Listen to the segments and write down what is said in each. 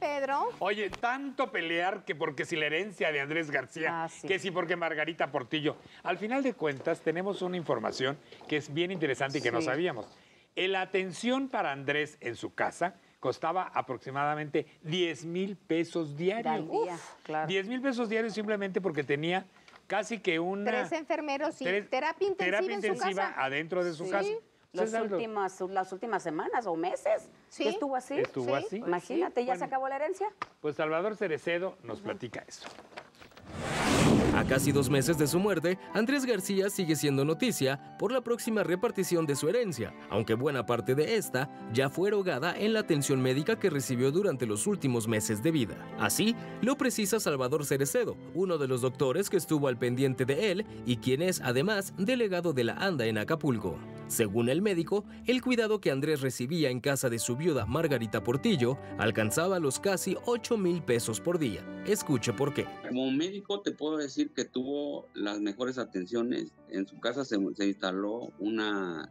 Pedro. Oye, tanto pelear que porque si la herencia de Andrés García, Ah, sí. que si porque Margarita Portillo. Al final de cuentas, tenemos una información que es bien interesante y que no sabíamos. La atención para Andrés en su casa costaba aproximadamente 10 mil pesos diarios. Día, claro. 10 mil pesos diarios simplemente porque tenía casi que una... Tres enfermeros y tres- terapia intensiva terapia en su intensiva casa. adentro de su Sí. casa. Las últimas, las últimas semanas o meses Sí. que estuvo así. Estuvo Sí, así. Imagínate, ¿ya se acabó la herencia? Pues Salvador Cerecedo nos platica eso. A casi dos meses de su muerte, Andrés García sigue siendo noticia por la próxima repartición de su herencia, aunque buena parte de esta ya fue erogada en la atención médica que recibió durante los últimos meses de vida. Así lo precisa Salvador Cerecedo, uno de los doctores que estuvo al pendiente de él y quien es además delegado de la ANDA en Acapulco. Según el médico, el cuidado que Andrés recibía en casa de su viuda Margarita Portillo alcanzaba los casi 8 mil pesos por día. Escuche por qué. Como médico te puedo decir que tuvo las mejores atenciones. En su casa se, se instaló una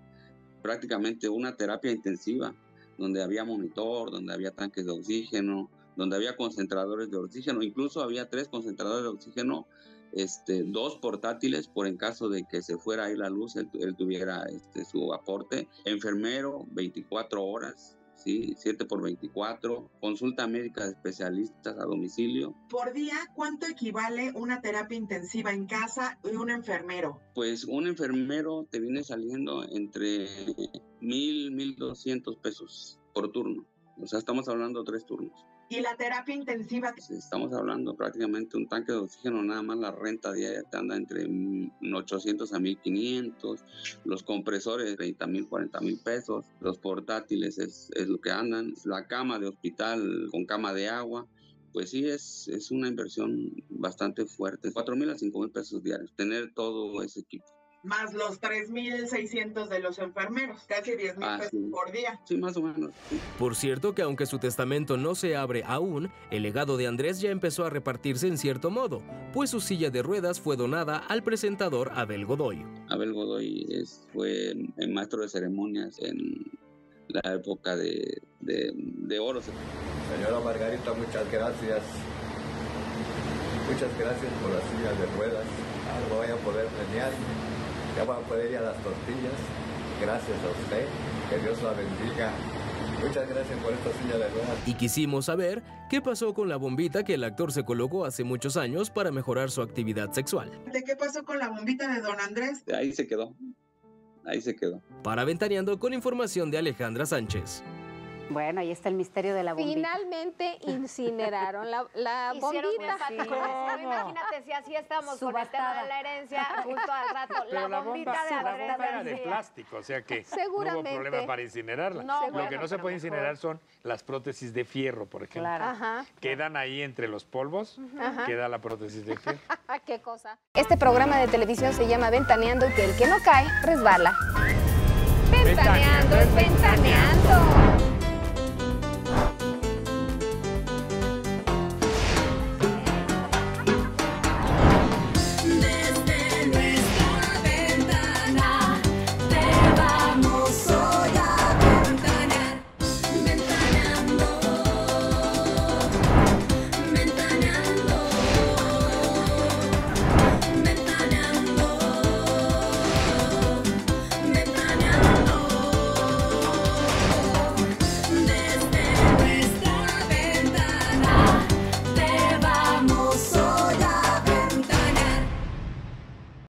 prácticamente una terapia intensiva donde había monitor, donde había tanques de oxígeno, donde había concentradores de oxígeno, incluso había tres concentradores de oxígeno, este, dos portátiles por en caso de que se fuera ahí la luz, él, él tuviera este, su aporte, enfermero 24 horas, ¿sí? 7 por 24, consulta médica de especialistas a domicilio, Por día, ¿cuánto equivale una terapia intensiva en casa y un enfermero? pues un enfermero te viene saliendo entre mil, mil doscientos pesos por turno. O sea, estamos hablando de tres turnos. Y la terapia intensiva, Pues, Estamos hablando prácticamente un tanque de oxígeno, nada más la renta diaria te anda entre mm, 800 a 1500, los compresores 30 mil, 40 mil pesos, los portátiles es, es lo que andan, la cama de hospital con cama de agua, pues sí es, es una inversión bastante fuerte, 4 mil a 5 mil pesos diarios, tener todo ese equipo. Más los 3.600 de los enfermeros, casi 10 mil Ah, pesos sí. por día. Sí, más o menos. sí. Por cierto que aunque su testamento no se abre aún, el legado de Andrés ya empezó a repartirse en cierto modo, pues su silla de ruedas fue donada al presentador Abel Godoy. Abel Godoy es, fue el maestro de ceremonias en la época de, de, de oro. Señora Margarita, muchas gracias. Muchas gracias por las sillas de ruedas. Ahora voy a poder premiar. Ya voy a poder ir a las tortillas. Gracias a usted. Que Dios la bendiga. Muchas gracias por esta silla de ruedas. Y quisimos saber qué pasó con la bombita que el actor se colocó hace muchos años para mejorar su actividad sexual. ¿De qué pasó con la bombita de don Andrés? Ahí se quedó. Ahí se quedó. Para Ventaneando con información de Alejandra Sánchez. Bueno, ahí está el misterio de la bombita. Finalmente incineraron la, la Hicieron bombita. patrocinio. Imagínate si así estamos con el tema de la herencia, justo al rato. Pero la, la bombita bomba, de la bomba era de plástico, o sea que no hubo Seguramente. problema para incinerarla. No, Lo que no se puede mejor. incinerar son las prótesis de fierro, por ejemplo. Claro. Ajá. Quedan ahí entre los polvos, Ajá. queda la prótesis de fierro. ¿Qué cosa? Este programa de televisión se llama Ventaneando y que el que no cae resbala. Ventaneando es ventaneando.